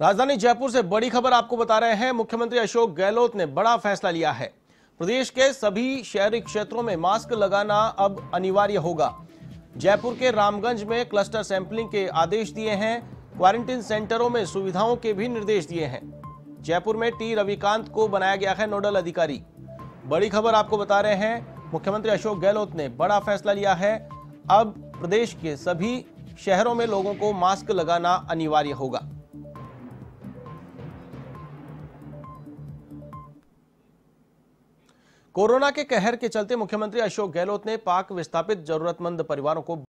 राजधानी जयपुर से बड़ी खबर आपको बता रहे हैं, मुख्यमंत्री अशोक गहलोत ने बड़ा फैसला लिया है। प्रदेश के सभी शहरी क्षेत्रों में मास्क लगाना अब अनिवार्य होगा। जयपुर के रामगंज में क्लस्टर सैंपलिंग के आदेश दिए हैं, क्वारंटीन सेंटरों में सुविधाओं के भी निर्देश दिए हैं। जयपुर में टी रविकांत को बनाया गया है नोडल अधिकारी। बड़ी खबर आपको बता रहे हैं, मुख्यमंत्री अशोक गहलोत ने बड़ा फैसला लिया है, अब प्रदेश के सभी शहरों में लोगों को मास्क लगाना अनिवार्य होगा। कोरोना के कहर के चलते मुख्यमंत्री अशोक गहलोत ने पाक विस्थापित जरूरतमंद परिवारों को